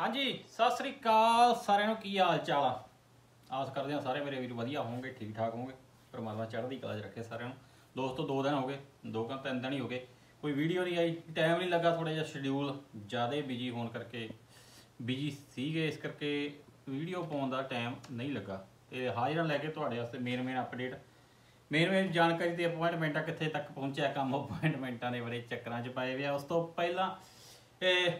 ਹਾਂਜੀ, ਸਤਿ ਸ੍ਰੀ ਅਕਾਲ ਸਾਰਿਆਂ ਨੂੰ, ਕੀ ਹਾਲ ਚਾਲ ਆ? ਆਸ ਕਰਦੇ ਹਾਂ ਸਾਰੇ ਮੇਰੇ ਵੀਰ ਵਧੀਆ ਹੋਵੋਗੇ ਠੀਕ ਠਾਕ ਹੋਵੋਗੇ ਪਰਮਾਤਮਾ ਚੜ੍ਹਦੀ ਕਲਾ 'ਚ ਰੱਖੇ ਸਾਰਿਆਂ ਨੂੰ। ਦੋਸਤੋ, ਦੋ ਦਿਨ ਹੋ ਗਏ, ਦੋ ਕੁ ਤਿੰਨ ਦਿਨ ਹੀ ਹੋ ਗਏ। ਕੋਈ ਵੀਡੀਓ ਨਹੀਂ ਆਈ, ਟਾਈਮ ਨਹੀਂ ਲੱਗਾ ਥੋੜਾ ਜਿਹਾ ਸ਼ਡਿਊਲ ਜ਼ਿਆਦਾ ਬਿਜ਼ੀ ਹੋਣ ਕਰਕੇ। ਬਿਜ਼ੀ ਸੀਗੇ, ਇਸ ਕਰਕੇ ਵੀਡੀਓ ਪਾਉਣ ਦਾ ਟਾਈਮ ਨਹੀਂ ਲੱਗਾ। ਤੇ ਹਾਜ਼ਰਾਂ ਲੈ ਕੇ ਤੁਹਾਡੇ ਵਾਸਤੇ main main update main main ਜਾਣਕਾਰੀ ਤੇ ਅਪਾਇੰਟਮੈਂਟਾਂ ਕਿੱਥੇ ਤੱਕ ਪਹੁੰਚਿਆ, ਕੰਮ ਅਪਾਇੰਟਮੈਂਟਾਂ ਦੇ ਬਾਰੇ ਚੱਕਰਾਂ 'ਚ ਪਾਏ ਹੋਏ ਉਸ ਤੋਂ ਪਹਿਲਾਂ, ਇਹ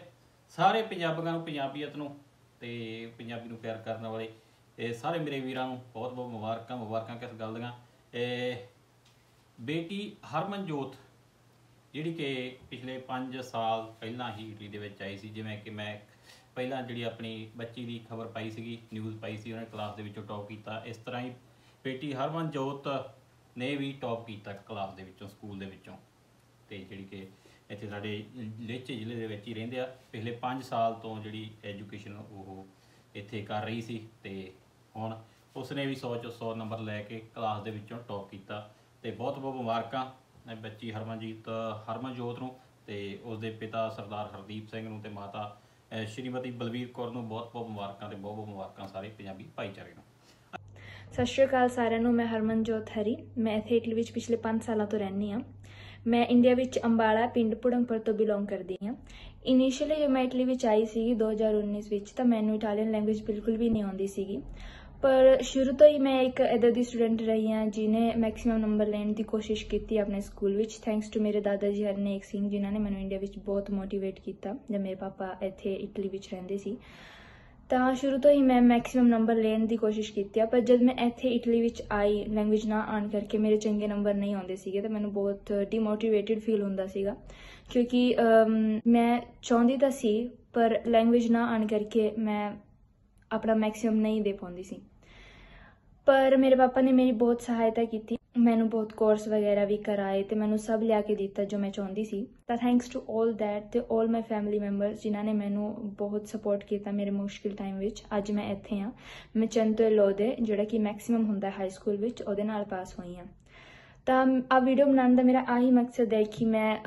ਸਾਰੇ ਪੰਜਾਬੀਆਂ ਨੂੰ, ਪੰਜਾਬੀਅਤ ਨੂੰ ਤੇ ਪੰਜਾਬੀ ਨੂੰ ਪਿਆਰ ਕਰਨ ਵਾਲੇ ਇਹ ਸਾਰੇ ਮੇਰੇ ਵੀਰਾਂ ਨੂੰ ਬਹੁਤ ਬਹੁਤ ਮੁਬਾਰਕਾਂ ਮੁਬਾਰਕਾਂ ਕਿਸ ਗੱਲ ਦੀਆਂ। ਇਹ ਬੇਟੀ ਹਰਮਨਜੋਤ, ਜਿਹੜੀ ਕਿ ਪਿਛਲੇ 5 ਸਾਲ ਪਹਿਲਾਂ ਹੀ ਇਟਲੀ ਦੇ ਵਿੱਚ ਆਈ ਸੀ, ਜਿਵੇਂ ਕਿ ਮੈਂ ਪਹਿਲਾਂ ਜਿਹੜੀ ਆਪਣੀ ਬੱਚੀ ਦੀ ਖਬਰ ਪਾਈ ਸੀਗੀ ਨਿਊਜ਼ ਪਾਈ ਸੀ, ਉਹਨੇ ਕਲਾਸ ਦੇ ਵਿੱਚੋਂ ਟੌਪ ਕੀਤਾ। ਇਸ ਤਰ੍ਹਾਂ ਹੀ ਬੇਟੀ ਹਰਮਨਜੋਤ ਨੇ ਵੀ ਟੌਪ ਕੀਤਾ ਕਲਾਸ ਦੇ ਵਿੱਚੋਂ ਸਕੂਲ ਦੇ ਵਿੱਚੋਂ। ਤੇ ਜਿਹੜੀ ਕਿ ਇੱਥੇ ਸਾਡੇ ਲੇਚੇ ਜ਼ਿਲ੍ਹੇ ਦੇ ਵਿੱਚ ਹੀ ਰਹਿੰਦੇ ਆ। ਪਿਛਲੇ 5 ਸਾਲ ਤੋਂ ਜਿਹੜੀ ਐਜੂਕੇਸ਼ਨ ਉਹ ਇੱਥੇ ਕਰ ਰਹੀ ਸੀ ਤੇ ਹੁਣ ਉਸਨੇ ਵੀ 100 ਚੋਂ 100 ਨੰਬਰ ਲੈ ਕੇ ਕਲਾਸ ਦੇ ਵਿੱਚੋਂ ਟੌਪ ਕੀਤਾ ਤੇ ਬਹੁਤ ਬਹੁਤ ਮੁਬਾਰਕਾਂ। ਬੱਚੀ ਹਰਮਨਜੀਤ, ਹਰਮਨਜੋਤ ਨੂੰ ਤੇ ਉਸਦੇ ਪਿਤਾ ਸਰਦਾਰ ਹਰਦੀਪ ਸਿੰਘ ਨੂੰ ਤੇ ਮਾਤਾ ਸ਼੍ਰੀਮਤੀ ਬਲਵੀਰ ਕੌਰ ਨੂੰ ਬਹੁਤ ਬਹੁਤ ਮੁਬਾਰਕਾਂ ਤੇ ਬਹੁਤ ਬਹੁਤ ਮੁਬਾਰਕਾਂ ਸਾਰੇ ਪੰਜਾਬੀ ਭਾਈਚਾਰੇ ਨੂੰ। ਸਤਿ ਸ਼੍ਰੀ ਅਕਾਲ ਸਾਰਿਆਂ ਨੂੰ, ਮੈਂ ਹਰਮਨਜੋਤ ਹਰੀ। ਮੈਂ ਇੱਥੇ ਇਟਲੀ ਵਿੱਚ ਪਿਛਲੇ 5 ਸਾਲਾਂ ਤੋਂ ਰਹਿੰਦੀ ਹਾਂ। ਮੈਂ ਇੰਡੀਆ ਵਿੱਚ ਅੰਬਾਲਾ ਪਿੰਡ ਪੁੜੰਗਪੁਰ ਤੋਂ ਬਿਲੋਂਗ ਕਰਦੀ ਹਾਂ। ਇਨੀਸ਼ੀਅਲੀ ਜਦੋਂ ਮੈਂ ਇਟਲੀ ਵਿੱਚ ਆਈ ਸੀਗੀ 2019 ਵਿੱਚ, ਤਾਂ ਮੈਨੂੰ ਇਟਾਲੀਅਨ ਲੈਂਗੁਏਜ ਬਿਲਕੁਲ ਵੀ ਨਹੀਂ ਆਉਂਦੀ ਸੀਗੀ। ਪਰ ਸ਼ੁਰੂ ਤੋਂ ਹੀ ਮੈਂ ਇੱਕ ਇਦਾਂ ਦੀ ਸਟੂਡੈਂਟ ਰਹੀ ਹਾਂ ਜਿਨੇ ਮੈਕਸਿਮਮ ਨੰਬਰ ਲੈਣ ਦੀ ਕੋਸ਼ਿਸ਼ ਕੀਤੀ ਆਪਣੇ ਸਕੂਲ ਵਿੱਚ। ਥੈਂਕਸ ਟੂ ਮੇਰੇ ਦਾਦਾ ਜੀ ਹਰਨੇਕ ਸਿੰਘ ਜਿਨ੍ਹਾਂ ਨੇ ਮੈਨੂੰ ਇੰਡੀਆ ਵਿੱਚ ਬਹੁਤ ਮੋਟੀਵੇਟ ਕੀਤਾ ਜਦ ਮੇਰੇ ਪਾਪਾ ਇੱਥੇ ਇਟਲੀ ਵਿੱਚ ਰਹਿੰਦੇ ਸੀ। ਤਾਂ ਸ਼ੁਰੂ ਤੋਂ ਹੀ ਮੈਂ ਮੈਕਸਿਮਮ ਨੰਬਰ ਲੈਣ ਦੀ ਕੋਸ਼ਿਸ਼ ਕੀਤੀ ਆ, ਪਰ ਜਦ ਮੈਂ ਇੱਥੇ ਇਟਲੀ ਵਿੱਚ ਆਈ ਲੈਂਗੁਏਜ ਨਾ ਆਉਣ ਕਰਕੇ ਮੇਰੇ ਚੰਗੇ ਨੰਬਰ ਨਹੀਂ ਆਉਂਦੇ ਸੀਗੇ, ਤਾਂ ਮੈਨੂੰ ਬਹੁਤ ਡੀਮੋਟੀਵੇਟਿਡ ਫੀਲ ਹੁੰਦਾ ਸੀਗਾ। ਕਿਉਂਕਿ ਮੈਂ ਚਾਹੁੰਦੀ ਤਾਂ ਸੀ, ਪਰ ਲੈਂਗੁਏਜ ਨਾ ਆਉਣ ਕਰਕੇ ਮੈਂ ਆਪਣਾ ਮੈਕਸਿਮਮ ਨਹੀਂ ਦੇ ਪਾਉਂਦੀ ਸੀ। ਪਰ ਮੇਰੇ ਪਾਪਾ ਨੇ ਮੇਰੀ ਬਹੁਤ ਸਹਾਇਤਾ ਕੀਤੀ। ਮੈਨੂੰ ਬਹੁਤ ਕੋਰਸ ਵਗੈਰਾ ਵੀ ਕਰਾਏ ਤੇ ਮੈਨੂੰ ਸਭ ਲਿਆ ਕੇ ਦਿੱਤਾ ਜੋ ਮੈਂ ਚਾਹੁੰਦੀ ਸੀ। ਤਾਂ ਥੈਂਕਸ ਟੂ 올 ਦੈਟ ਤੇ 올 ਮਾਈ ਫੈਮਿਲੀ ਮੈਂਬਰਸ ਜਿਨ੍ਹਾਂ ਨੇ ਮੈਨੂੰ ਬਹੁਤ ਸਪੋਰਟ ਕੀਤਾ ਮੇਰੇ ਮੁਸ਼ਕਿਲ ਟਾਈਮ ਵਿੱਚ, ਅੱਜ ਮੈਂ ਇੱਥੇ ਹਾਂ। ਮੈਂ ਚੰਤੋ ਲੋਦੇ ਜਿਹੜਾ ਕਿ ਮੈਕਸਿਮਮ ਹੁੰਦਾ ਹਾਈ ਸਕੂਲ ਵਿੱਚ, ਉਹਦੇ ਨਾਲ ਪਾਸ ਹੋਈ ਹਾਂ। ਤਾਂ ਆ ਵੀਡੀਓ ਬਣਾਉਣ ਦਾ ਮੇਰਾ ਆਹੀ ਮਕਸਦ ਹੈ ਕਿ ਮੈਂ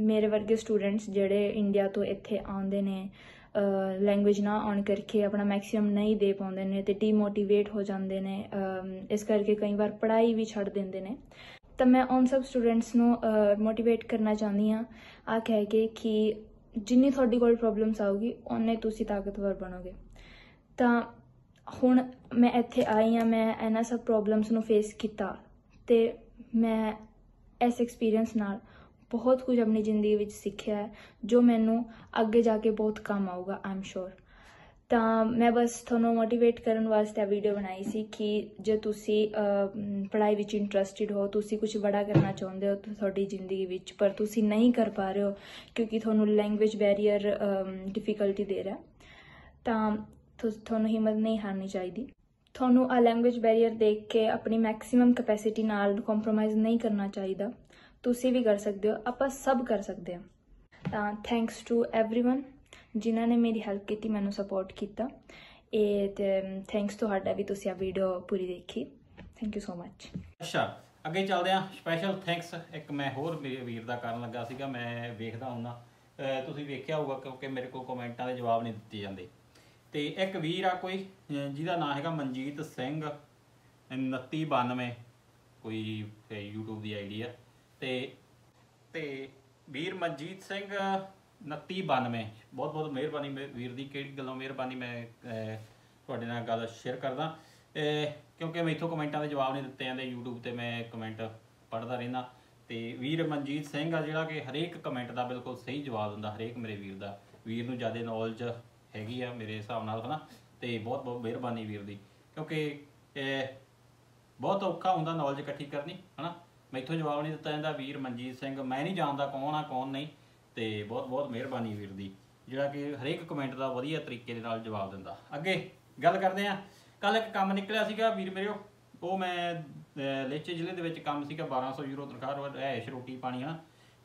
ਮੇਰੇ ਵਰਗੇ ਸਟੂਡੈਂਟਸ ਜਿਹੜੇ ਇੰਡੀਆ ਤੋਂ ਇੱਥੇ ਆਉਂਦੇ ਨੇ ਲੈਂਗੁਏਜ ਨਾ ਆਉਣ ਕਰਕੇ ਆਪਣਾ ਮੈਕਸਿਮਮ ਨਹੀਂ ਦੇ ਪਾਉਂਦੇ ਨੇ ਤੇ ਡੀਮੋਟੀਵੇਟ ਹੋ ਜਾਂਦੇ ਨੇ ਇਸ ਕਰਕੇ ਕਈ ਵਾਰ ਪੜ੍ਹਾਈ ਵੀ ਛੱਡ ਦਿੰਦੇ ਨੇ। ਤਾਂ ਮੈਂ ਉਹਨਾਂ ਸਭ ਸਟੂਡੈਂਟਸ ਨੂੰ ਮੋਟੀਵੇਟ ਕਰਨਾ ਚਾਹੁੰਦੀ ਹਾਂ ਆ ਕਹਿ ਕੇ ਕਿ ਜਿੰਨੀ ਤੁਹਾਡੀ ਕੋਲ ਪ੍ਰੋਬਲਮਸ ਆਊਗੀ, ਓਨੇ ਤੁਸੀਂ ਤਾਕਤਵਰ ਬਣੋਗੇ। ਤਾਂ ਹੁਣ ਮੈਂ ਇੱਥੇ ਆਈ ਹਾਂ, ਮੈਂ ਇਹਨਾਂ ਸਭ ਪ੍ਰੋਬਲਮਸ ਨੂੰ ਫੇਸ ਕੀਤਾ ਤੇ ਮੈਂ ਇਸ ਐਕਸਪੀਰੀਅੰਸ ਨਾਲ ਬਹੁਤ ਕੁਝ ਆਪਣੀ ਜ਼ਿੰਦਗੀ ਵਿੱਚ ਸਿੱਖਿਆ ਹੈ, ਜੋ ਮੈਨੂੰ ਅੱਗੇ ਜਾ ਕੇ ਬਹੁਤ ਕੰਮ ਆਊਗਾ ਆਮ ਸ਼ੋਰ ਤਾਂ ਮੈਂ ਬਸ ਤੁਹਾਨੂੰ ਮੋਟੀਵੇਟ ਕਰਨ ਵਾਸਤੇ ਆ ਵੀਡੀਓ ਬਣਾਈ ਸੀ ਕਿ ਜੇ ਤੁਸੀਂ ਪੜ੍ਹਾਈ ਵਿੱਚ ਇੰਟਰਸਟਿਡ ਹੋ, ਤੁਸੀਂ ਕੁਝ ਬੜਾ ਕਰਨਾ ਚਾਹੁੰਦੇ ਹੋ ਤੁਹਾਡੀ ਜ਼ਿੰਦਗੀ ਵਿੱਚ, ਪਰ ਤੁਸੀਂ ਨਹੀਂ ਕਰ ਪਾ ਰਹੇ ਹੋ, ਕਿਉਂਕਿ ਤੁਹਾਨੂੰ ਲੈਂਗੁਏਜ ਬੈਰੀਅਰ ਡਿਫਿਕਲਟੀ ਦੇ ਰਿਹਾ ਤਾਂ ਤੁਹਾਨੂੰ ਹਿੰਮਤ ਨਹੀਂ ਹਾਰਨੀ ਚਾਹੀਦੀ। ਤੁਹਾਨੂੰ ਆ ਲੈਂਗੁਏਜ ਬੈਰੀਅਰ ਦੇਖ ਕੇ ਆਪਣੀ ਮੈਕਸਿਮਮ ਕੈਪੈਸਿਟੀ ਨਾਲ ਕੰਪਰੋਮਾਈਜ਼ ਨਹੀਂ ਕਰਨਾ ਚਾਹੀਦਾ। ਤੁਸੀਂ ਵੀ ਕਰ ਸਕਦੇ ਹੋ ਆਪਾਂ ਸਭ ਕਰ ਸਕਦੇ ਹਾਂ ਤਾਂ ਥੈਂਕਸ ਟੂ एवरीवन ਜਿਨ੍ਹਾਂ ਨੇ ਮੇਰੀ ਹੈਲਪ ਕੀਤੀ ਮੈਨੂੰ ਸਪੋਰਟ ਕੀਤਾ ਇਹ ਤੇ ਥੈਂਕਸ ਤੁਹਾਡਾ ਵੀ ਤੁਸੀਂ ਆ ਵੀਡੀਓ ਪੂਰੀ ਦੇਖੀ ਥੈਂਕ ਯੂ ਸੋ ਮੱਚ ਅੱਛਾ ਅੱਗੇ ਚੱਲਦੇ ਆ ਸਪੈਸ਼ਲ ਥੈਂਕਸ ਇੱਕ ਮੈਂ ਹੋਰ ਮੇਰੇ ਵੀਰ ਦਾ ਕਰਨ ਲੱਗਾ ਸੀਗਾ ਮੈਂ ਵੇਖਦਾ ਹੁੰਨਾ ਅਹ ਤੁਸੀਂ ਵੇਖਿਆ ਹੋਊਗਾ ਕਿਉਂਕਿ ਮੇਰੇ ਕੋਲ ਕਮੈਂਟਾਂ ਦੇ ਜਵਾਬ ਨਹੀਂ ਦਿੱਤੇ ਜਾਂਦੇ ਤੇ ਇੱਕ ਵੀਰ ਆ ਕੋਈ ਅਹ ਜਿਹਦਾ ਨਾਮ ਹੈਗਾ ਮਨਜੀਤ ਸਿੰਘ 2992 ਕੋਈ ਇਹ YouTube ਦੀ ਆਈਡੀ ਆ ਤੇ ਤੇ ਵੀਰ ਮਨਜੀਤ ਸਿੰਘ 2992 ਬਹੁਤ ਬਹੁਤ ਮਿਹਰਬਾਨੀ ਮੇ- ਵੀਰ ਦੀ ਕਿਹੜੀ ਗੱਲੋਂ ਮਿਹਰਬਾਨੀ ਮੈਂ ਤੁਹਾਡੇ ਨਾਲ ਗੱਲ ਸ਼ੇਅਰ ਕਰਦਾ। ਅਹ, ਕਿਉਂਕਿ ਮੈਥੋਂ ਕਮੈਂਟਾਂ ਦੇ ਜਵਾਬ ਨਹੀਂ ਦਿੱਤੇ ਜਾਂਦੇ YouTube ਤੇ ਮੈਂ ਕਮੈਂਟ ਪੜ੍ਹਦਾ ਰਹਿੰਦਾ। ਤੇ ਵੀਰ ਮਨਜੀਤ ਸਿੰਘ ਆ ਜਿਹੜਾ ਕਿ ਹਰੇਕ ਕਮੈਂਟ ਦਾ ਬਿਲਕੁਲ ਸਹੀ ਜਵਾਬ ਦਿੰਦਾ ਹਰੇਕ ਮੇਰੇ ਵੀਰ ਦਾ। ਵੀਰ ਨੂੰ ਜ਼ਿਆਦਾ ਨੌਲੇਜ ਹੈਗੀ ਆ ਮੇਰੇ ਹਿਸਾਬ ਨਾਲ ਹਨਾ? ਤੇ ਬਹੁਤ ਬਹੁਤ ਮਿਹਰਬਾਨੀ ਵੀਰ ਦੀ। ਕਿਉਂਕਿ ਬਹੁਤ ਔਖਾ ਹੁੰਦਾ ਨੌਲੇਜ ਇਕੱਠੀ ਕਰਨੀ ਹਨਾ? ਮੈਥੋਂ ਜਵਾਬ ਨਹੀਂ ਦਿੱਤਾ ਜਾਂਦਾ, ਵੀਰ ਮਨਜੀਤ ਸਿੰਘ। ਮੈਂ ਨਹੀਂ ਜਾਣਦਾ ਕੌਣ ਆ, ਕੌਣ ਨਹੀਂ, ਤੇ ਬਹੁਤ ਬਹੁਤ ਮਿਹਰਬਾਨੀ ਵੀਰ ਦੀ, ਜਿਹੜਾ ਕਿ ਹਰੇਕ ਕਮੈਂਟ ਦਾ ਵਧੀਆ ਤਰੀਕੇ ਦੇ ਨਾਲ ਜਵਾਬ ਦਿੰਦਾ। ਅੱਗੇ ਗੱਲ ਕਰਦੇ ਆ ਕੱਲ ਇੱਕ ਕੰਮ ਨਿਕਲਿਆ ਸੀਗਾ, ਵੀਰ ਮੇਰੇ ਉਹ ਮੈਂ ਲੇਚੇ ਜ਼ਿਲ੍ਹੇ ਦੇ ਵਿੱਚ ਕੰਮ ਸੀਗਾ 1200 ਯੂਰੋ ਤਨਖਾਹ ਐਸ਼ ਰੋਟੀ ਪਾਣੀ, ਹਨਾ।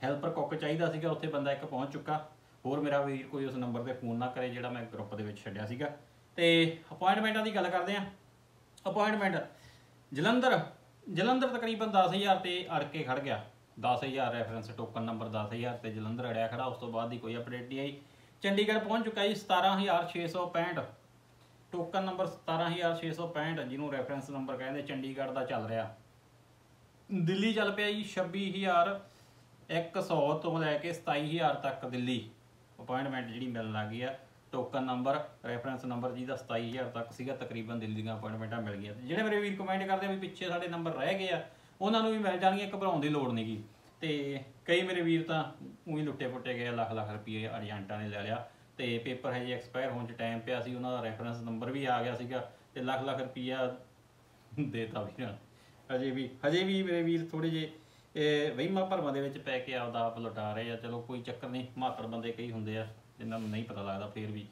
ਹੈਲਪਰ ਕੁੱਕ ਚਾਹੀਦਾ ਸੀਗਾ, ਉੱਥੇ ਬੰਦਾ ਇੱਕ ਪਹੁੰਚ ਚੁੱਕਾ। ਹੋਰ ਮੇਰਾ ਵੀਰ ਕੋਈ ਉਸ ਨੰਬਰ ਤੇ ਫੋਨ ਨਾ ਕਰੇ, ਜਿਹੜਾ ਮੈਂ ਗਰੁੱਪ ਦੇ ਵਿੱਚ ਛੱਡਿਆ ਸੀਗਾ। ਤੇ ਅਪਾਇੰਟਮੈਂਟਾਂ ਦੀ ਗੱਲ ਕਰਦੇ ਆ ਅਪਾਇੰਟਮੈਂਟ ਜਲੰਧਰ ਜਲੰਧਰ ਤਕਰੀਬਨ 10000 ਤੇ ਅੜ ਕੇ ਖੜ ਗਿਆ 10000 ਰੈਫਰੈਂਸ ਟੋਕਨ ਨੰਬਰ 10000 ਤੇ ਜਲੰਧਰ ਅੜਿਆ ਖੜਾ ਉਸ ਤੋਂ ਬਾਅਦ ਦੀ ਕੋਈ ਅਪਡੇਟ ਨਹੀਂ ਆਈ। ਚੰਡੀਗੜ੍ਹ ਪਹੁੰਚ ਚੁੱਕਾ ਜੀ 17665 ਟੋਕਨ ਨੰਬਰ 17665 ਜਿਹਨੂੰ ਰੈਫਰੈਂਸ ਨੰਬਰ ਕਹਿੰਦੇ ਚੰਡੀਗੜ੍ਹ ਦਾ ਚੱਲ ਰਿਹਾ। ਦਿੱਲੀ ਚੱਲ ਪਿਆ ਜੀ 26100 ਤੋਂ ਲੈ ਕੇ 27000 ਤੱਕ ਦਿੱਲੀ। ਅਪਾਇੰਟਮੈਂਟ ਜਿਹੜੀ ਮਿਲਣ ਲੱਗੀ ਆ। ਟੋਕਨ ਨੰਬਰ ਰੈਫਰੈਂਸ ਨੰਬਰ ਜਿਹਦਾ 27000 ਤੱਕ ਸੀਗਾ ਤਕਰੀਬਨ ਦਿੱਲੀ ਦੀਆਂ ਅਪਾਇੰਟਮੈਂਟਾਂ ਮਿਲ ਗਈਆਂ। ਤੇ ਜਿਹੜੇ ਮੇਰੇ ਵੀਰ ਕਮੈਂਟ ਕਰਦੇ ਵੀ ਪਿੱਛੇ ਸਾਡੇ ਨੰਬਰ ਰਹਿ ਗਏ ਆ ਉਹਨਾਂ ਨੂੰ ਵੀ ਮਿਲ ਜਾਣਗੀਆਂ ਘਬਰਾਉਣ ਦੀ ਲੋੜ ਨਹੀਂਗੀ ਤੇ ਕਈ ਮੇਰੇ ਵੀਰ ਤਾਂ ਉਹੀ ਲੁੱਟੇ ਪੁੱਟੇ ਗਏ ਆ, ਲੱਖ ਲੱਖ ਰੁਪਏ ਏਜੰਟਾਂ ਨੇ ਲੈ ਲਿਆ। ਤੇ ਪੇਪਰ ਹਜੇ ਐਕਸਪਾਇਰ ਹੋਣ ਚ ਟਾਈਮ ਪਿਆ ਸੀ ਉਹਨਾਂ ਦਾ ਰੈਫਰੈਂਸ ਨੰਬਰ ਵੀ ਆ ਗਿਆ ਸੀਗਾ ਤੇ ਲੱਖ ਲੱਖ ਰੁਪਈਆ ਦੇਤਾ ਵੀਰਾਂ ਹਜੇ ਵੀ ਹਜੇ ਵੀ ਮੇਰੇ ਵੀਰ ਥੋੜੇ ਜੇ ਇਹ ਭਰਮਾਂ ਦੇ ਵਿੱਚ ਪੈ ਕੇ ਆਪਦਾ ਆਪ ਲੁਟਾ ਰਹੇ ਆ। ਚਲੋ ਕੋਈ ਚੱਕਰ ਨਹੀਂ ਮਾਤੜ ਬੰਦੇ ਕਈ ਹੁੰਦੇ ਆ। ਜਿਨ੍ਹਾਂ ਨੂੰ ਨਹੀਂ ਪਤਾ ਲੱਗਦਾ ਫਿਰ ਵੀ।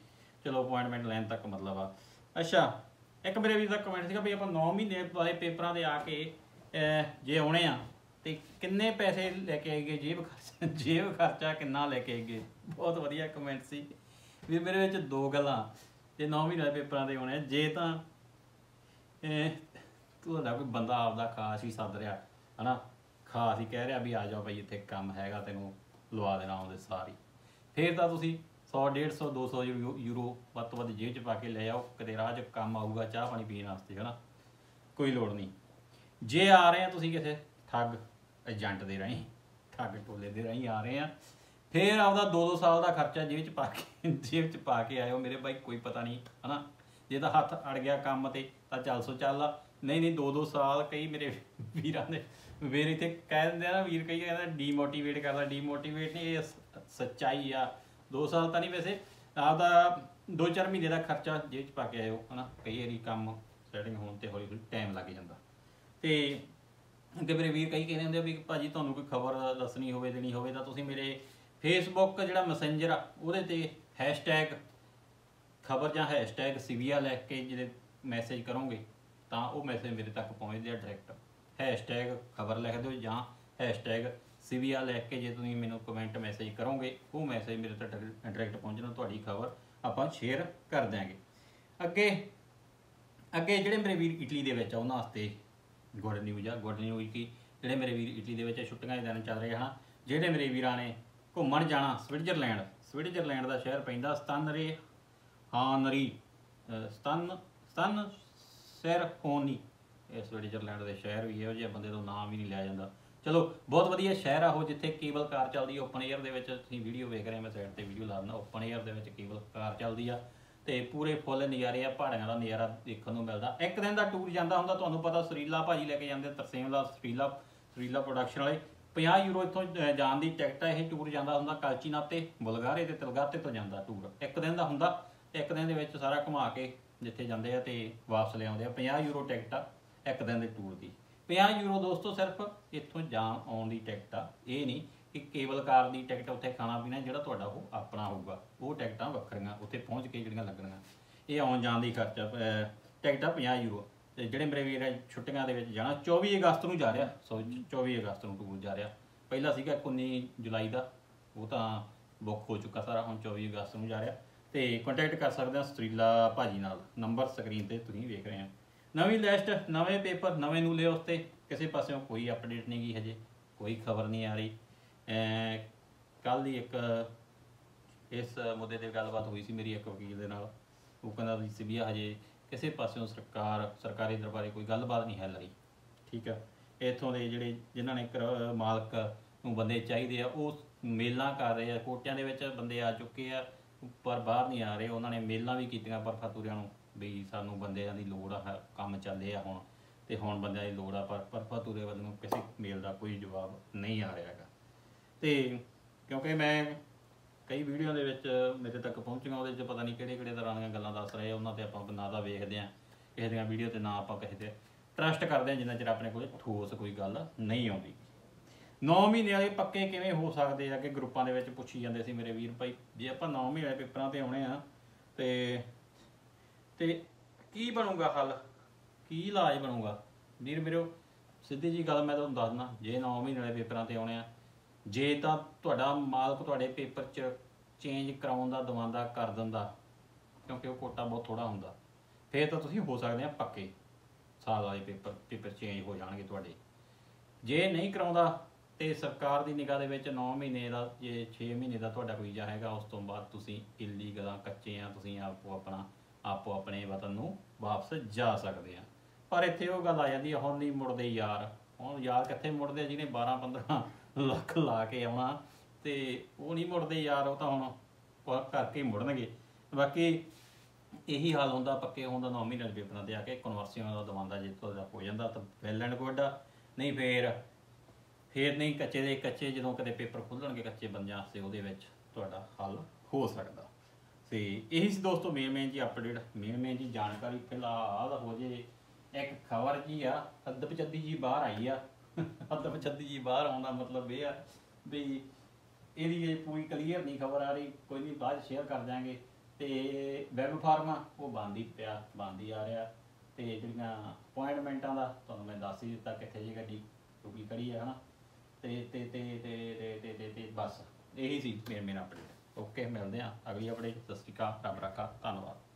ਚਲੋ ਅਪਾਇੰਟਮੈਂਟ ਲੈਣ ਤੱਕ ਮਤਲਬ ਆ। ਅੱਛਾ ਇੱਕ ਮੇਰੇ ਵੀਰ ਦਾ ਕਮੈਂਟ ਸੀਗਾ ਵੀ ਆਪਾਂ 9 ਮਹੀਨੇ ਵਾਲੇ ਪੇਪਰਾਂ ਦੇ ਆ ਕੇ ਜੇ ਆਉਣੇ ਆ ਤੇ ਕਿੰਨੇ ਪੈਸੇ ਲੈ ਕੇ ਆਏਗੇ ਜੇਬ ਖਰਚਾ ਜੇਬ ਖਰਚਾ ਕਿੰਨਾ ਲੈ ਕੇ ਆਏਗੇ ਬਹੁਤ ਵਧੀਆ ਕਮੈਂਟ ਸੀ। ਵੀ ਮੇਰੇ ਵਿੱਚ ਦੋ ਗੱਲਾਂ। ਜੇ 9 ਮਹੀਨੇ ਵਾਲੇ ਪੇਪਰਾਂ ਦੇ ਆਉਣੇ ਆ, ਜੇ ਤਾਂ ਤੁਹਾਡਾ ਕੋਈ ਬੰਦਾ ਆਪਦਾ ਖਾਸ ਹੀ ਸੱਦ ਰਿਹਾ ਹਨਾ? ਖਾਸ ਹੀ ਕਹਿ ਰਿਹਾ ਵੀ ਆ ਜਾਓ ਭਾਈ ਇੱਥੇ ਕੰਮ ਹੈਗਾ ਤੈਨੂੰ ਲਵਾ ਦੇਣਾ ਆਉਂਦੇ ਸਾਰੀ। ਫੇਰ ਤਾਂ ਤੁਸੀਂ 100 150 200 ਯੂ- ਯੂਰੋ ਵੱਧ ਤੋਂ ਵੱਧ ਜੇਬ 'ਚ ਪਾ ਕੇ ਲੈ ਆਓ ਕਦੇ ਰਾਹ 'ਚ ਕੰਮ ਆਊਗਾ, ਚਾਹ ਪਾਣੀ ਪੀਣ ਵਾਸਤੇ, ਹਨਾ? ਕੋਈ ਲੋੜ ਨਹੀਂ। ਜੇ ਆ ਰਹੇ ਆ, ਤੁਸੀਂ ਕਿਸੇ ਠੱਗ ਏਜੰਟ ਦੇ ਰਾਹੀਂ, ਠੱਗ ਟੋਲੇ ਦੇ ਰਾਹੀਂ ਆ ਰਹੇ ਆ। ਫੇਰ ਆਪਦਾ 2-2 ਸਾਲ ਦਾ ਖਰਚਾ ਜੇਬ 'ਚ ਪਾ ਕੇ, ਜੇਬ 'ਚ ਪਾ ਕੇ ਆਇਓ। ਮੇਰੇ ਭਾਈ ਕੋਈ ਪਤਾ ਨਹੀਂ, ਹਨਾ? ਜੇ ਤਾਂ ਹੱਥ ਅੜ ਗਿਆ ਕੰਮ ਤੇ, ਤਾਂ ਚੱਲ ਸੋ ਚੱਲ ਨਹੀਂ ਨਹੀਂ 2-2 ਸਾਲ ਕਈ ਮੇਰੇ ਵੀਰਾਂ ਦੇ, ਵੀਰ ਇੱਥੇ ਕਹਿ ਦਿੰਦੇ ਆ ਨਾ, ਵੀਰ ਕਈ ਕਹਿੰਦਾ ਡੀਮੋਟੀਵੇਟ ਕਰਦਾ। ਡੀਮੋਟੀਵੇਟ ਨਹੀਂ, ਇਹ ਸੱਚਾਈ ਆ। 2 ਸਾਲ ਤਾਂ ਨਹੀਂ ਵੈਸੇ, ਆਪਦਾ 2-4 ਮਹੀਨੇ ਦਾ ਖਰਚਾ ਜੇਬ 'ਚ ਪਾ ਕੇ ਆਇਓ, ਹਨਾ? ਕਈ ਵਾਰੀ ਕੰਮ ਸੈਟਿੰਗ ਹੋਣ ਤੇ ਹੌਲੀ ਹੌਲੀ ਟਾਈਮ ਲੱਗ ਜਾਂਦਾ। ਤੇ ਅੱਗੇ ਮੇਰੇ ਵੀਰ ਕਈ ਕਹਿੰਦੇ ਹੁੰਦੇ ਆ ਵੀ ਭਾਜੀ ਤੁਹਾਨੂੰ ਕੋਈ ਖਬਰ ਦੱਸਣੀ ਹੋਵੇ, ਦੇਣੀ ਹੋਵੇ ਤਾਂ ਤੁਸੀਂ ਮੇਰੇ ਫੇਸਬੁੱਕ ਜਿਹੜਾ ਮੈਸੇਂਜਰ ਆ, ਉਹਦੇ ਤੇ ਹੈਸ਼ਟੈਗ ਖਬਰ ਜਾਂ ਹੈਸ਼ਟੈਗ ਸਿਵਿਆ ਲੈ ਕੇ ਜਿਹੜੇ ਮੈਸੇਜ ਕਰੋਗੇ, ਤਾਂ ਉਹ ਮੈਸੇਜ ਮੇਰੇ ਤੱਕ ਪਹੁੰਚਦੇ ਆ ਡਾਇਰੈਕਟ ਹੈਸ਼ਟੈਗ ਖਬਰ ਲਿਖ ਦਿਓ ਜਾਂ ਹੈਸ਼ਟੈਗ ਸਿਵਿਆ ਲੈ ਕੇ ਜੇ ਤੁਸੀਂ ਮੈਨੂੰ ਕਮੈਂਟ ਮੈਸੇਜ ਕਰੋਗੇ, ਉਹ ਮੈਸੇਜ ਮੇਰੇ ਤੱਕ ਡਾਇਰੈਕਟ ਪਹੁੰਚਣਾ ਤੁਹਾਡੀ ਖਬਰ ਆਪਾਂ ਸ਼ੇਅਰ ਕਰ ਦਿਆਂਗੇ। ਅੱਗੇ ਅੱਗੇ ਜਿਹੜੇ ਮੇਰੇ ਵੀਰ ਇਟਲੀ ਦੇ ਵਿੱਚ ਆ, ਉਹਨਾਂ ਵਾਸਤੇ ਗੁੱਡ ਨਿਊਜ਼ ਆ ਗੁੱਡ ਨਿਊਜ਼ ਕੀ? ਜਿਹੜੇ ਮੇਰੇ ਵੀਰ ਇਟਲੀ ਦੇ ਵਿੱਚ ਛੁੱਟੀਆਂ ਦੇ ਦਿਨ ਚੱਲ ਰਹੇ ਹਨ, ਜਿਹੜੇ ਮੇਰੇ ਵੀਰਾਂ ਨੇ ਘੁੰਮਣ ਜਾਣਾ ਸਵਿਟਜ਼ਰਲੈਂਡ ਸਵਿਟਜ਼ਰਲੈਂਡ ਦਾ ਸ਼ਹਿਰ ਪੈਂਦਾ ਸਤਨਰੇ ਹਾਨਰੀ, ਅਹ ਸਤਨ ਸਤਨ ਸੈਰਫੋਨੀ ਇਹ ਸਵਿਟਜ਼ਰਲੈਂਡ ਦੇ ਸ਼ਹਿਰ ਵੀ ਇਹੋ ਜਿਹੇ ਬੰਦੇ ਤੋਂ ਨਾਮ ਹੀ ਨਹੀਂ ਲਿਆ ਜਾਂਦਾ। ਚਲੋ, ਬਹੁਤ ਵਧੀਆ ਸ਼ਹਿਰ ਆ ਉਹ ਜਿੱਥੇ ਕੇਬਲ ਕਾਰ ਚੱਲਦੀ ਹੈ ਓਪਨ 에ਅਰ ਦੇ ਵਿੱਚ ਤੁਸੀਂ ਵੀਡੀਓ ਵੇਖ ਰਹੇ ਮੈਂ ਸਾਈਡ ਤੇ ਵੀਡੀਓ ਲਾ ਦਿੰਦਾ ਓਪਨ 에ਅਰ ਦੇ ਵਿੱਚ ਕੇਬਲ ਕਾਰ ਚੱਲਦੀ ਆ ਤੇ ਪੂਰੇ ਫੁੱਲ ਨਜ਼ਾਰੇ ਆ, ਪਹਾੜਾਂ ਦਾ ਨਜ਼ਾਰਾ ਦੇਖਣ ਨੂੰ ਮਿਲਦਾ। ਇੱਕ ਦਿਨ ਦਾ ਟੂਰ ਜਾਂਦਾ ਹੁੰਦਾ, ਤੁਹਾਨੂੰ ਪਤਾ ਸਰੀਲਾ ਭਾਜੀ ਲੈ ਕੇ ਜਾਂਦੇ ਤਰਸੇਮ ਦਾ ਸਰੀਲਾ ਸਰੀਲਾ ਪ੍ਰੋਡਕਸ਼ਨ ਵਾਲੇ। 50 ਯੂਰੋ ਇੱਥੋਂ ਜਾਣ ਦੀ ਟਿਕਟ ਹੈ ਇਹ ਟੂਰ ਜਾਂਦਾ ਹੁੰਦਾ ਕਲਚੀਨਾ ਤੇ ਬੁਲਗਾਰੇ ਤੇ ਤਲਗਾਤੇ ਤੋਂ ਜਾਂਦਾ ਟੂਰ ਇੱਕ ਦਿਨ ਦਾ ਹੁੰਦਾ, ਇੱਕ ਦਿਨ ਦੇ ਵਿੱਚ ਸਾਰਾ ਘੁਮਾ ਕੇ ਜਿੱਥੇ ਜਾਂਦੇ ਆ ਤੇ ਵਾਪਸ ਲੈ ਆਉਂਦੇ ਆ। 50 ਯੂਰੋ ਟਿਕਟ ਆ ਇੱਕ ਦਿਨ ਦੇ ਟੂਰ ਦੀ। 50 ਯੂਰੋ ਦੋਸਤੋ ਸਿਰਫ ਇੱਥੋਂ ਜਾਣ ਆਉਣ ਦੀ ਟਿਕਟ ਆ। ਇਹ ਨਹੀਂ ਕਿ ਕੇਬਲ ਕਾਰ ਦੀ ਟਿਕਟ ਉੱਥੇ ਖਾਣਾ ਪੀਣਾ ਜਿਹੜਾ ਤੁਹਾਡਾ ਉਹ ਆਪਣਾ ਹੋਊਗਾ। ਉਹ ਟਿਕਟਾਂ ਵੱਖਰੀਆਂ, ਉੱਥੇ ਪਹੁੰਚ ਕੇ ਜਿਹੜੀਆਂ ਲੱਗਣੀਆਂ। ਇਹ ਆਉਣ ਜਾਣ ਦੀ ਖਰਚਾ ਟਿਕਟ ਆ 50 ਯੂਰੋ। ਤੇ ਜਿਹੜੇ ਮੇਰੇ ਵੀਰ ਆ, ਛੁੱਟੀਆਂ ਦੇ ਵਿੱਚ ਜਾਣਾ 24 ਅਗਸਤ ਨੂੰ ਜਾ ਰਿਹਾ। ਸੋ 24 ਅਗਸਤ ਨੂੰ ਟੂਰ ਜਾ ਰਿਹਾ। ਪਹਿਲਾਂ ਸੀਗਾ 19 ਜੁਲਾਈ ਦਾ, ਉਹ ਤਾਂ ਬੁੱਕ ਹੋ ਚੁੱਕਾ ਸਾਰਾ, ਹੁਣ 24 ਅਗਸਤ ਨੂੰ ਜਾ ਰਿਹਾ। ਤੇ ਕੰਟੈਕਟ ਕਰ ਸਕਦੇ ਆ ਸਟਰੀਲਾ ਭਾਜੀ ਨਾਲ, ਨੰਬਰ ਸਕਰੀਨ ਤੇ ਤੁਸੀਂ ਵੇਖ ਰਹੇ ਆ ਨਵੀਂ ਲਿਸਟ, ਨਵੇਂ ਪੇਪਰ, ਨਵੇਂ ਨੂਲੇ ਉਸ ਤੇ ਕਿਸੇ ਪਾਸਿਓਂ ਕੋਈ ਅਪਡੇਟ ਨਹੀਂ ਗਈ ਹਜੇ, ਕੋਈ ਖਬਰ ਨਹੀਂ ਆ ਰਹੀ। ਕੱਲ ਦੀ ਇੱਕ, ਇਸ ਮੁੱਦੇ ਤੇ ਗੱਲਬਾਤ ਹੋਈ ਸੀ ਮੇਰੀ ਇੱਕ ਵਕੀਲ ਦੇ ਨਾਲ। ਉਹ ਕਹਿੰਦਾ ਵੀ ਸਿਬੀਆ ਹਜੇ ਕਿਸੇ ਪਾਸਿਓਂ ਸਰਕਾਰ, ਸਰਕਾਰੀ ਦਰਬਾਰੇ ਕੋਈ ਗੱਲਬਾਤ ਨਹੀਂ ਹੈ ਰਹੀ। ਠੀਕ ਆ? ਇੱਥੋਂ ਦੇ ਜਿਹੜੇ, ਜਿਨ੍ਹਾਂ ਨੇ ਕਰ- ਮਾਲਕ ਨੂੰ ਬੰਦੇ ਚਾਹੀਦੇ ਆ, ਉਹ ਮੇਲਾਂ ਕਰ ਰਹੇ ਆ। ਕੋਟਿਆਂ ਦੇ ਵਿੱਚ ਬੰਦੇ ਆ ਚੁੱਕੇ ਆ, ਪਰ ਬਾਹਰ ਨਹੀਂ ਆ ਰਹੇ। ਉਹਨਾਂ ਨੇ ਮੇਲਾਂ ਵੀ ਕੀਤੀਆਂ ਪਰ ਫਤੂਰਿਆਂ ਨੂੰ। ਵੀ ਸਾਨੂੰ ਬੰਦਿਆਂ ਦੀ ਲੋੜ ਆ, ਹ- ਕੰਮ ਚੱਲੇ ਆ ਹੁਣ, ਤੇ ਹੁਣ ਬੰਦਿਆਂ ਦੀ ਲੋੜ ਆ, ਪਰ ਪਰ ਫਤੂਰੇ ਵੱਲੋਂ ਕਿਸੇ ਮੇਲ ਦਾ ਕੋਈ ਜਵਾਬ ਨਹੀਂ ਆ ਰਿਹਾ ਹੈਗਾ। ਤੇ ਕਿਉਂਕਿ ਮੈਂ ਕਈ ਵੀਡੀਓ ਦੇ ਵਿੱਚ ਮੇਰੇ ਤੱਕ ਪਹੁੰਚੀਆਂ, ਉਹਦੇ 'ਚ ਪਤਾ ਨਹੀਂ ਕਿਹੜੇ ਕਿਹੜੇ ਤਰ੍ਹਾਂ ਦੀਆਂ ਗੱਲਾਂ ਦੱਸ ਰਹੇ ਆ, ਉਹਨਾਂ ਤੇ ਆਪਾਂ ਨਾ ਤਾਂ ਵੇਖਦੇ ਆ, ਕਿਸੇ ਦੀਆਂ ਵੀਡੀਓ ਤੇ ਨਾ ਆਪਾਂ ਕਿਸੇ ਤੇ ਟਰਸਟ ਕਰਦੇ ਆ, ਜਿੰਨਾ ਚਿਰ ਆਪਣੇ ਕੋਲ ਠੋਸ ਕੋਈ ਗੱਲ ਨਹੀਂ ਆਉਂਦੀ। 9 ਮਹੀਨੇ ਵਾਲੇ ਪੱਕੇ ਕਿਵੇਂ ਹੋ ਸਕਦੇ ਆ ਕਿ ਗਰੁੱਪਾਂ ਦੇ ਵਿੱਚ ਪੁੱਛੀ ਜਾਂਦੇ ਸੀ ਮੇਰੇ ਵੀਰ, ਭਾਈ ਜੇ ਆਪਾਂ 9 ਮਹੀਨੇ ਵਾਲੇ ਪੇਪਰਾਂ ਤੇ ਆਉਣੇ ਆ, ਤੇ ਤੇ ਕੀ ਬਣੂਗਾ ਹੱਲ? ਕੀ ਇਲਾਜ ਬਣੂਗਾ? ਵੀਰ ਮੇਰੋ ਸਿੱਧੀ ਜੀ ਗੱਲ ਮੈਂ ਤੁਹਾਨੂੰ ਦੱਸਦਾ। ਜੇ 9 ਮਹੀਨੇ ਵਾਲੇ ਪੇਪਰਾਂ ਤੇ ਆਉਣੇ ਆ, ਜੇ ਤਾਂ ਤੁਹਾਡਾ ਮਾਲਕ ਤੁਹਾਡੇ ਪੇਪਰ 'ਚ ਚੇਂਜ ਕਰਾਉਣ ਦਾ, ਦਵਾਂਦਾ, ਕਰ ਦਿੰਦਾ, ਕਿਉਂਕਿ ਉਹ ਕੋਟਾ ਬਹੁਤ ਥੋੜਾ ਹੁੰਦਾ। ਫੇਰ ਤਾਂ ਤੁਸੀਂ ਹੋ ਸਕਦੇ ਆ ਪੱਕੇ। ਸਾਲ ਵਾਲੇ ਪੇਪਰ ਪੇਪਰ ਚੇਂਜ ਹੋ ਜਾਣਗੇ ਤੁਹਾਡੇ। ਜੇ ਨਹੀਂ ਕਰਾਉਂਦਾ, ਤੇ ਸਰਕਾਰ ਦੀ ਨਿਗਾਹ ਦੇ ਵਿੱਚ 9 ਮਹੀਨੇ ਦਾ, ਜੇ 6 ਮਹੀਨੇ ਦਾ ਤੁਹਾਡਾ ਵੀਜ਼ਾ ਹੈਗਾ, ਉਸ ਤੋਂ ਬਾਅਦ ਤੁਸੀਂ ਇਲੀਗਲ ਆ, ਕੱਚੇ ਆ, ਤੁਸੀਂ ਆਪੋ ਆਪਣਾ ਆਪੋ ਆਪਣੇ ਵਤਨ ਨੂੰ ਵਾਪਸ ਜਾ ਸਕਦੇ ਆ। ਪਰ ਇੱਥੇ ਉਹ ਗੱਲ ਆ ਜਾਂਦੀ ਆ, ਹੁਣ ਨਹੀਂ ਮੁੜਦੇ ਯਾਰ। ਹੁਣ ਯਾਰ ਕਿੱਥੇ ਮੁੜਦੇ ਜਿਹਨੇ 12 15 ਲੱਖ ਲਾ ਕੇ ਆਉਣਾ ਤੇ ਉਹ ਨਹੀਂ ਮੁੜਦੇ ਯਾਰ, ਉਹ ਤਾਂ ਹੁਣ ਕਰਕੇ ਮੁੜਨਗੇ। ਬਾਕੀ ਇਹੀ ਹਾਲ ਹੁੰਦਾ, ਪੱਕੇ ਹੁੰਦਾ ਦਾ 9 ਮਹੀਨੇ ਪੇਪਰਾਂ ਤੇ ਆ ਕੇ ਕਨਵਰਸੀਆਂ ਦਾ ਦਵਾਂਦਾ ਜੇ ਤੁਹਾਡਾ ਹੋ ਜਾਂਦਾ, ਤਾਂ ਵੈਲ ਐਂਡ ਗੁੱਡ ਨਹੀਂ ਫੇਰ ਫੇਰ ਨਹੀਂ ਕੱਚੇ ਦੇ ਕੱਚੇ ਜਦੋਂ ਕਦੇ ਪੇਪਰ ਖੁੱਲਣਗੇ, ਕੱਚੇ ਬੰਦਿਆਂ ਵਾਸਤੇ ਉਹਦੇ ਵਿੱਚ ਤੁਹਾਡਾ ਹੱਲ ਹੋ ਸਕਦਾ। ਤੇ ਇਹੀ ਸੀ ਦੋਸਤੋ ਮੇਨ ਮੇਨ ਜੀ ਅਪਡੇਟ ਮੇਨ ਮੇਨ ਜੀ ਜਾਣਕਾਰੀ ਫਿਲਹਾਲ ਹੋ ਜੇ, ਇੱਕ ਖਬਰ ਜੀ ਆ ਅੱਧ ਪਚੱਦੀ ਜੀ ਬਾਹਰ ਆਈ ਆ। ਅੱਧ ਪਚੱਦੀ ਜੀ ਬਾਹਰ ਆਉਣ ਦਾ ਮਤਲਬ ਇਹ ਆ ਵੀ ਇਹਦੀ ਇਹ ਪੂਰੀ ਕਲੀਅਰ ਨਹੀਂ ਖਬਰ ਆ ਰਹੀ, ਕੋਈ ਨਹੀਂ ਬਾਅਦ ਸ਼ੇਅਰ ਕਰ ਦਾਂਗੇ ਤੇ ਵੈਬ ਫਾਰਮ, ਉਹ ਬੰਦ ਹੀ ਪਿਆ ਬੰਦ ਹੀ ਆ ਰਿਹਾ। ਤੇ ਜਿਹੜੀਆਂ ਅਪਾਇੰਟਮੈਂਟਾਂ ਦਾ, ਤੁਹਾਨੂੰ ਮੈਂ ਦੱਸ ਹੀ ਦਿੱਤਾ ਕਿੱਥੇ ਜੀ ਗੱਡੀ ਰੁਕੀ ਖੜੀ ਹੈ ਹਨਾ। ਤੇ ਤੇ ਤੇ ਤੇ ਤੇ ਤੇ ਬਸ, ਇਹੀ ਸੀ ਮੇਰੇ ਮੇਰਾ ਅਪਡੇਟ ਓਕੇ ਮਿਲਦੇ ਆ ਅਗਲੀ ਅਪਡੇਟ ਸਤਿ ਸ਼੍ਰੀ ਅਕਾਲ ਰੱਬ ਰੱਖਾ ਧੰਨਵਾਦ।